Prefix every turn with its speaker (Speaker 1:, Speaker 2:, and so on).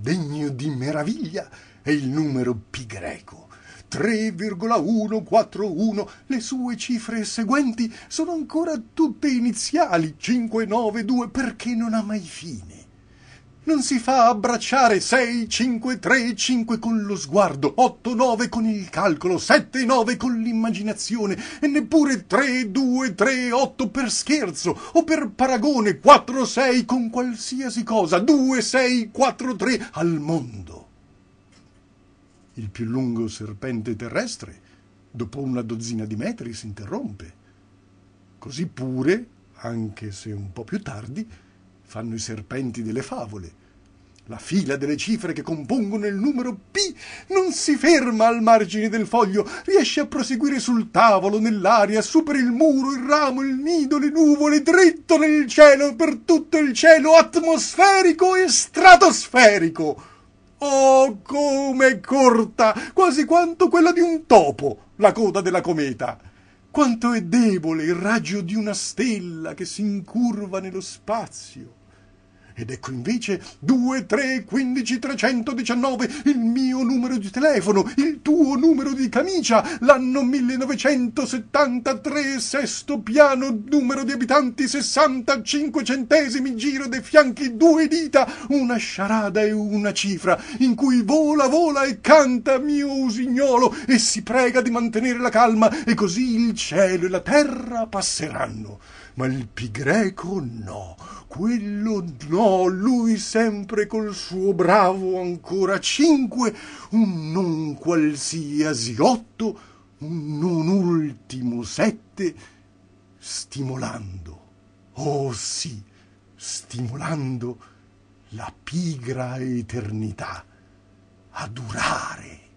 Speaker 1: degno di meraviglia è il numero pi greco. 3,141. Le sue cifre seguenti sono ancora tutte iniziali, 592, perché non ha mai fine. Non si fa abbracciare 6, 5, 3, 5 con lo sguardo, 8, 9 con il calcolo, 7, 9 con l'immaginazione e neppure 3, 2, 3, 8 per scherzo o per paragone, 4, 6 con qualsiasi cosa, 2, 6, 4, 3 al mondo. Il più lungo serpente terrestre, dopo una dozzina di metri, si interrompe. Così pure, anche se un po' più tardi, fanno i serpenti delle favole. La fila delle cifre che compongono il numero P non si ferma al margine del foglio, riesce a proseguire sul tavolo, nell'aria, supera il muro, il ramo, il nido, le nuvole, dritto nel cielo, per tutto il cielo, atmosferico e stratosferico. Oh, come corta, quasi quanto quella di un topo, la coda della cometa. Quanto è debole il raggio di una stella che si incurva nello spazio. Ed ecco invece 2, 3, 15, 319, il mio numero di telefono, il tuo numero di camicia, l'anno 1973, sesto piano, numero di abitanti 65 centesimi, giro dei fianchi due dita, una sciarada e una cifra, in cui vola, vola e canta mio usignolo e si prega di mantenere la calma e così il cielo e la terra passeranno. Ma il pi greco no, quello lui sempre col suo bravo ancora cinque, un non qualsiasi otto, un non ultimo sette, stimolando, oh sì, stimolando la pigra eternità a durare